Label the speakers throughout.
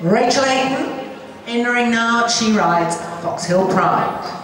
Speaker 1: Rachel Ayton. In the ring now, she rides Fox Hill Pride.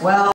Speaker 1: Well.